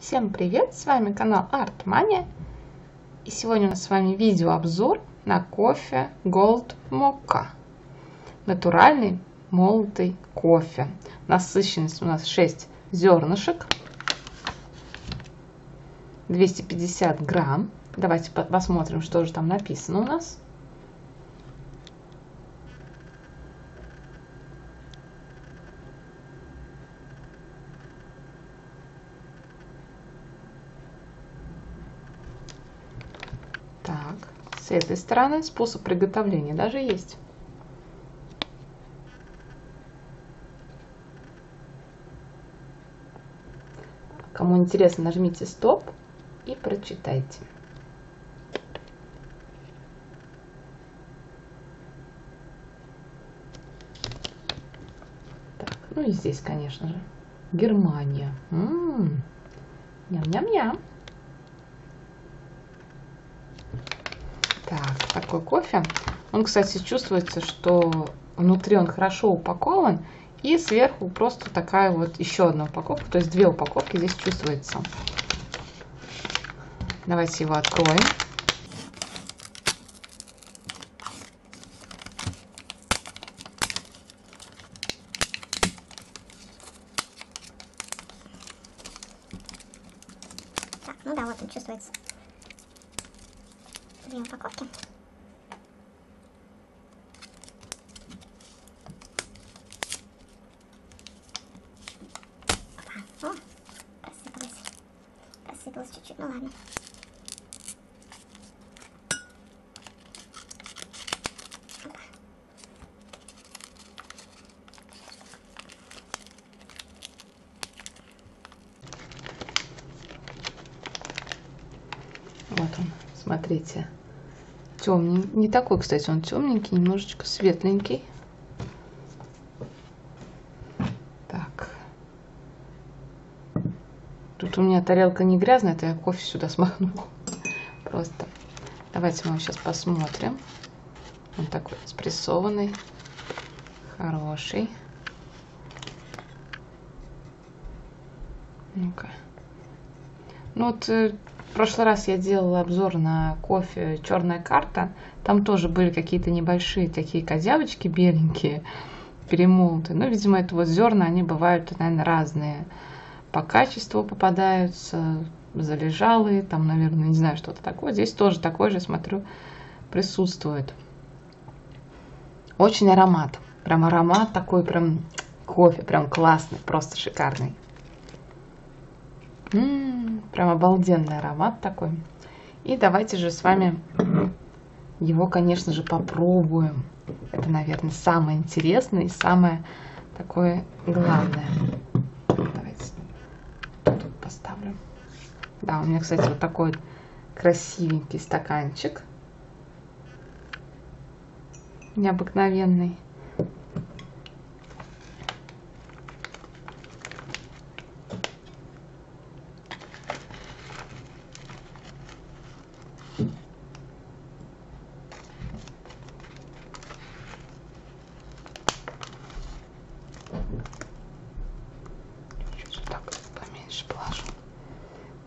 Всем привет! С вами канал Артмания. И сегодня у нас с вами видеообзор на кофе Gold Mocha. Натуральный молотый кофе. Насыщенность у нас 6 зернышек. 250 грамм. Давайте посмотрим, что же там написано у нас. Так, с этой стороны способ приготовления даже есть. Кому интересно, нажмите стоп и прочитайте. Так, ну и здесь, конечно же, Германия. М-м-м. Ням-ням-ням. Так, такой кофе. Он, кстати, чувствуется, что внутри он хорошо упакован. И сверху просто такая вот еще одна упаковка. То есть две упаковки здесь чувствуется. Давайте его откроем. Так, ну да, вот он чувствуется. Две упаковки. Опа, о, просыпалась. Просыпалась чуть-чуть, ну ладно. Опа. Вот он, смотрите. Темненький. Не такой, кстати, он темненький, немножечко светленький. Так. Тут у меня тарелка не грязная, это я кофе сюда смахнула. Просто. Давайте мы сейчас посмотрим. Он такой спрессованный, хороший. Ну-ка. Ну вот э, в прошлый раз я делала обзор на кофе «Черная карта». Там тоже были какие-то небольшие такие козявочки беленькие, перемолотые. Но, видимо, это вот зерна, они бывают, наверное, разные. По качеству попадаются, залежалые, там, наверное, не знаю, что-то такое. Здесь тоже такой же, смотрю, присутствует. Очень аромат. Прям аромат такой, прям кофе, прям классный, просто шикарный. М-м, прям обалденный аромат такой. И давайте же с вами его, конечно же, попробуем. Это, наверное, самое интересное и самое такое главное. Давайте тут поставлю. Да, у меня, кстати, вот такой красивенький стаканчик. Необыкновенный.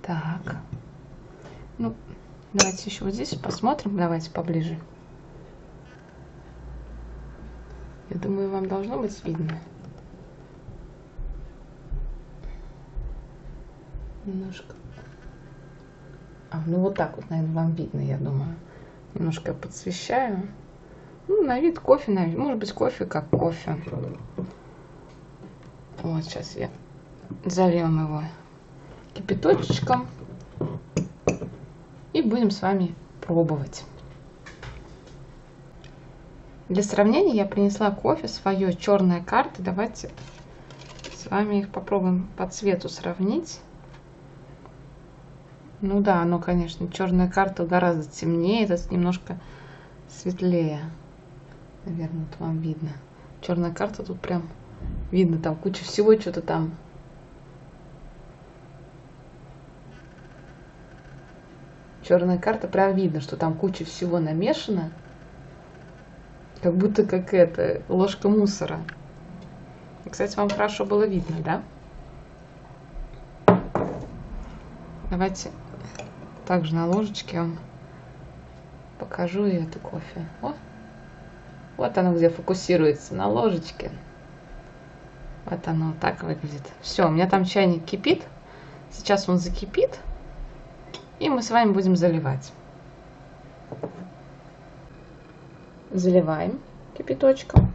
Так. Ну, давайте еще вот здесь посмотрим. Давайте поближе. Я думаю, вам должно быть видно. Немножко. А, ну вот так вот, наверное, вам видно, я думаю. Немножко подсвещаю. Ну, на вид кофе, на вид. Может быть, кофе как кофе. Вот, сейчас я зальем его кипяточечком. И будем с вами пробовать. Для сравнения я принесла кофе свое черная карта. Давайте с вами их попробуем по цвету сравнить. Ну да, оно, конечно, черная карта гораздо темнее, это немножко светлее. Наверное, вот вам видно. Черная карта тут прям видно, там куча всего, что-то там. Черная карта, прям видно, что там куча всего намешано. Как будто как это, ложка мусора. Кстати, вам хорошо было видно, да? Давайте также на ложечке вам покажу и это кофе. О, вот оно где фокусируется на ложечке. Вот оно так выглядит. Все, у меня там чайник кипит. Сейчас он закипит. И мы с вами будем заливать. Заливаем кипяточком.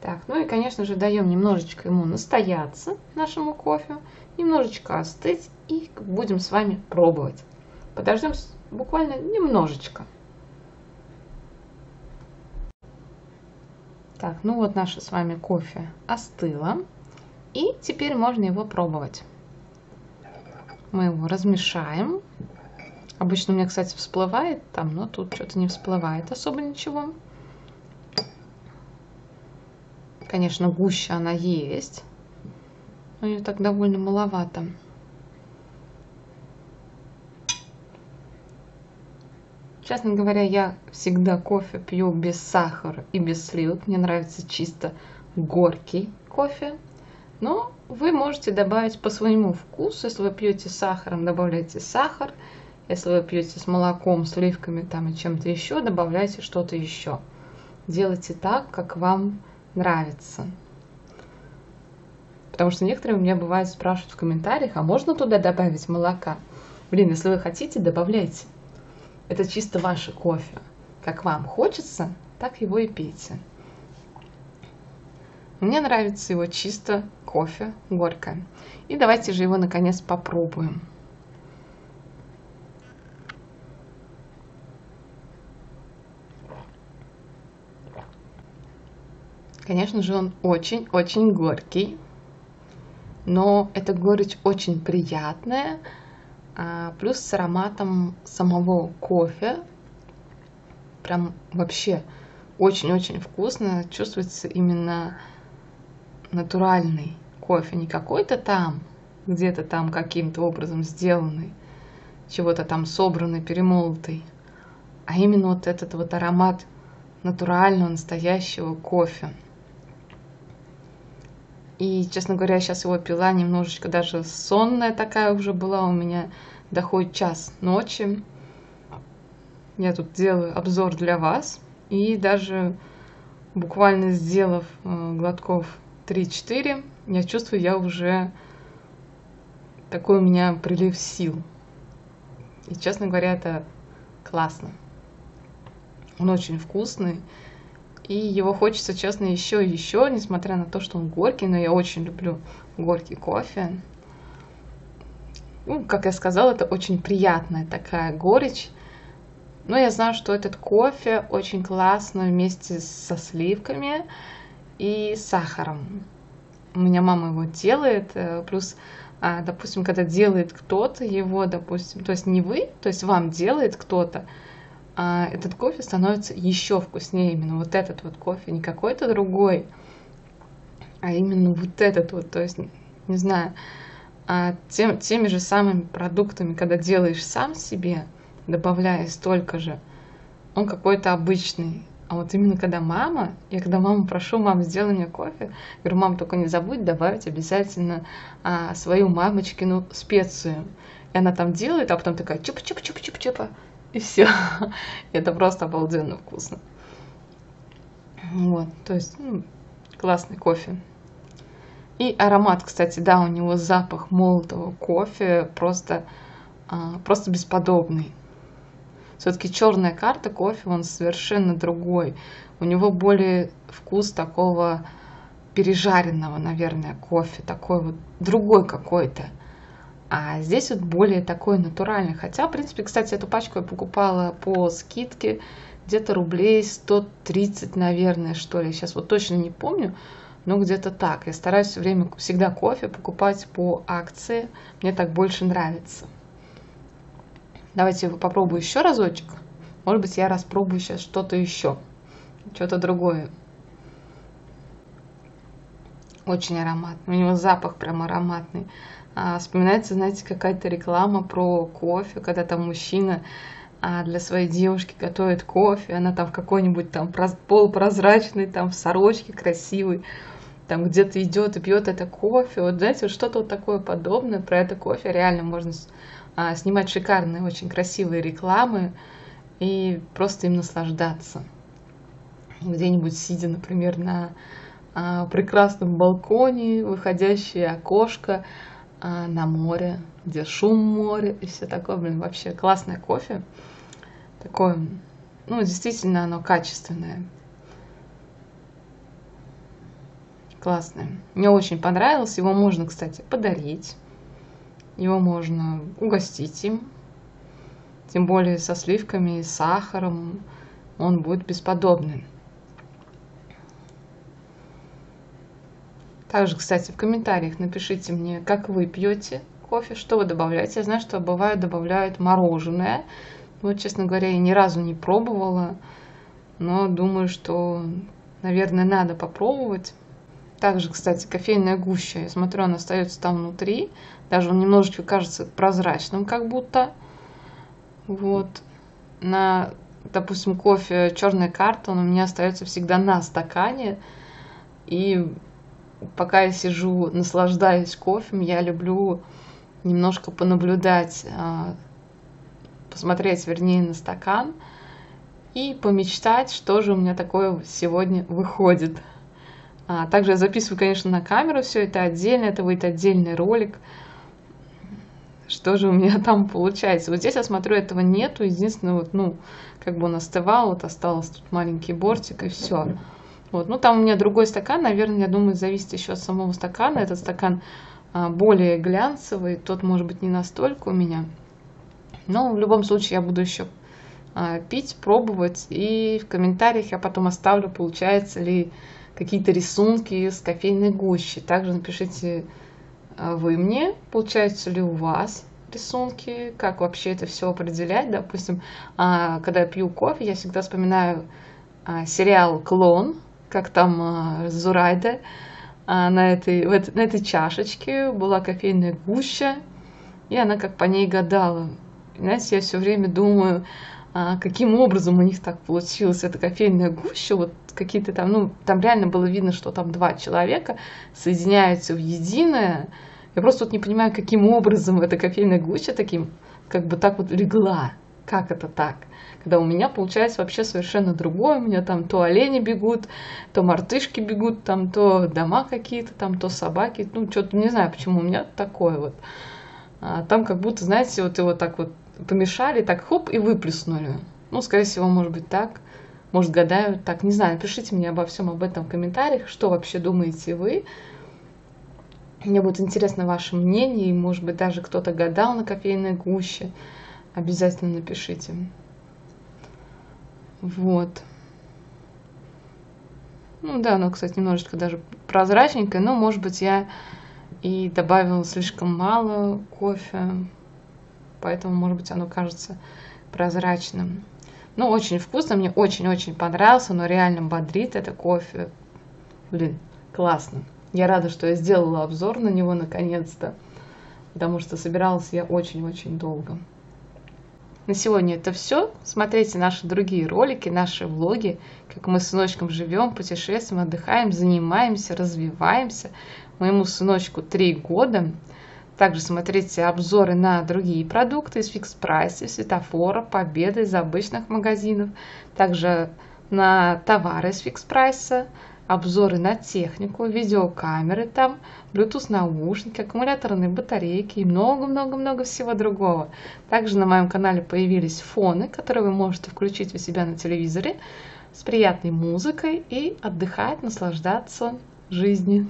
Так, ну и, конечно же, даем немножечко ему настояться, нашему кофе, немножечко остыть и будем с вами пробовать. Подождем буквально немножечко. Так, ну вот наше с вами кофе остыло. И теперь можно его пробовать. Мы его размешаем. Обычно у меня, кстати, всплывает там, но тут что-то не всплывает особо ничего. Конечно, гуща она есть. Но ее так довольно маловато. Честно говоря, я всегда кофе пью без сахара и без сливок. Мне нравится чисто горький кофе. Но вы можете добавить по своему вкусу. Если вы пьете с сахаром, добавляйте сахар. Если вы пьете с молоком, сливками там и чем-то еще, добавляйте что-то еще. Делайте так, как вам нравится. Потому что некоторые у меня бывает спрашивают в комментариях, а можно туда добавить молока? Блин, если вы хотите, добавляйте. Это чисто ваше кофе. Как вам хочется, так его и пейте. Мне нравится его чисто кофе, горькое. И давайте же его наконец попробуем. Конечно же, он очень-очень горький. Но эта горечь очень приятная плюс с ароматом самого кофе. Прям вообще очень-очень вкусно. Чувствуется именно натуральный кофе, не какой-то там, где-то там каким-то образом сделанный, чего-то там собранный, перемолотый, а именно вот этот вот аромат натурального, настоящего кофе. И, честно говоря, я сейчас его пила немножечко даже сонная такая уже была у меня. Доходит час ночи. Я тут делаю обзор для вас. И даже буквально сделав э, глотков 3-4, я чувствую, я уже такой у меня прилив сил. И, честно говоря, это классно. Он очень вкусный. И его хочется, честно, еще и еще, несмотря на то, что он горький, но я очень люблю горький кофе. Ну, как я сказала, это очень приятная такая горечь. Но я знаю, что этот кофе очень классно вместе со сливками и сахаром. У меня мама его делает, э, плюс, а, допустим, когда делает кто-то его, допустим, то есть не вы, то есть вам делает кто-то, а, этот кофе становится еще вкуснее. Именно вот этот вот кофе, не какой-то другой, а именно вот этот вот. То есть, не знаю, а тем, теми же самыми продуктами, когда делаешь сам себе, добавляя столько же, он какой-то обычный. А вот именно когда мама, я когда маму прошу, мама, сделай мне кофе, говорю, мам, только не забудь добавить обязательно а, свою мамочкину специю. И она там делает, а потом такая чупа-чупа-чупа-чупа-чупа и все. Это просто обалденно вкусно. Вот, то есть ну, классный кофе. И аромат, кстати, да, у него запах молотого кофе просто, а, просто бесподобный. Все-таки черная карта кофе, он совершенно другой. У него более вкус такого пережаренного, наверное, кофе, такой вот другой какой-то. А здесь вот более такой натуральный. Хотя, в принципе, кстати, эту пачку я покупала по скидке где-то рублей 130, наверное, что ли. Сейчас вот точно не помню, но где-то так. Я стараюсь все время всегда кофе покупать по акции. Мне так больше нравится. Давайте его попробую еще разочек. Может быть, я распробую сейчас что-то еще. Что-то другое. Очень ароматный. У него запах прям ароматный. А, вспоминается, знаете, какая-то реклама про кофе, когда там мужчина а для своей девушки готовит кофе, она там в какой-нибудь там полупрозрачной, там в сорочке красивой, там где-то идет и пьет это кофе. Вот знаете, вот что-то вот такое подобное про это кофе реально можно а, снимать шикарные, очень красивые рекламы и просто им наслаждаться. Где-нибудь сидя, например, на а, прекрасном балконе, выходящее окошко на море, где шум моря и все такое. Блин, вообще классное кофе. Такое, ну, действительно оно качественное. Классное. Мне очень понравилось. Его можно, кстати, подарить. Его можно угостить им. Тем более со сливками и сахаром. Он будет бесподобный. Также, кстати, в комментариях напишите мне, как вы пьете кофе, что вы добавляете. Я знаю, что бывает добавляют мороженое. Вот, честно говоря, я ни разу не пробовала, но думаю, что, наверное, надо попробовать. Также, кстати, кофейная гуща, я смотрю, она остается там внутри. Даже он немножечко кажется прозрачным, как будто. Вот. На, допустим, кофе черная карта, он у меня остается всегда на стакане. И пока я сижу, наслаждаюсь кофе, я люблю немножко понаблюдать, а, посмотреть, вернее, на стакан и помечтать, что же у меня такое сегодня выходит. А, также я записываю, конечно, на камеру все это отдельно, это будет отдельный ролик. Что же у меня там получается? Вот здесь я смотрю, этого нету. Единственное, вот, ну, как бы он остывал, вот осталось тут маленький бортик и все. Вот, ну там у меня другой стакан, наверное, я думаю, зависит еще от самого стакана. Этот стакан а, более глянцевый, тот может быть не настолько у меня. Но в любом случае я буду еще а, пить, пробовать. И в комментариях я потом оставлю, получается ли какие-то рисунки с кофейной гущи. Также напишите а, вы мне, получается ли у вас рисунки, как вообще это все определять. Допустим, когда я пью кофе, я всегда вспоминаю сериал «Клон», как там Зурайда, на этой, в на этой чашечке была кофейная гуща, и она как по ней гадала. Знаете, я все время думаю, а, каким образом у них так получилось, эта кофейная гуща, вот какие-то там, ну, там реально было видно, что там два человека соединяются в единое. Я просто вот не понимаю, каким образом эта кофейная гуща таким, как бы так вот легла. Как это так? Когда у меня получается вообще совершенно другое. У меня там то олени бегут, то мартышки бегут, там то дома какие-то, там то собаки. Ну, что-то не знаю, почему у меня такое вот. А там как будто, знаете, вот его так вот помешали, так хоп, и выплеснули. Ну, скорее всего, может быть так. Может, гадаю так. Не знаю, пишите мне обо всем об этом в комментариях, что вообще думаете вы. Мне будет интересно ваше мнение, и, может быть, даже кто-то гадал на кофейной гуще. Обязательно напишите. Вот. Ну да, оно, кстати, немножечко даже прозрачненькое, но, может быть, я и добавила слишком мало кофе поэтому, может быть, оно кажется прозрачным. Ну, очень вкусно, мне очень-очень понравился, но реально бодрит это кофе. Блин, классно. Я рада, что я сделала обзор на него наконец-то, потому что собиралась я очень-очень долго. На сегодня это все. Смотрите наши другие ролики, наши влоги, как мы с сыночком живем, путешествуем, отдыхаем, занимаемся, развиваемся. Моему сыночку 3 года. Также смотрите обзоры на другие продукты из фикс прайса, светофора, победы из обычных магазинов. Также на товары из фикс прайса, обзоры на технику, видеокамеры там, Bluetooth наушники, аккумуляторные батарейки и много-много-много всего другого. Также на моем канале появились фоны, которые вы можете включить у себя на телевизоре с приятной музыкой и отдыхать, наслаждаться жизнью.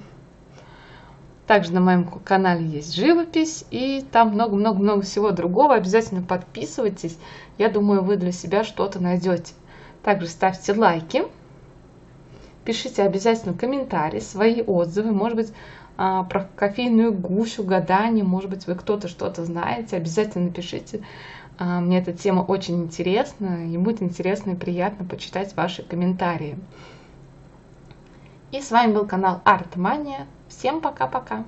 Также на моем канале есть живопись, и там много-много-много всего другого. Обязательно подписывайтесь. Я думаю, вы для себя что-то найдете. Также ставьте лайки. Пишите обязательно комментарии, свои отзывы. Может быть, а, про кофейную гущу, гадание. Может быть, вы кто-то что-то знаете. Обязательно напишите. А, мне эта тема очень интересна. И будет интересно и приятно почитать ваши комментарии. И с вами был канал Артмания. Всем пока-пока!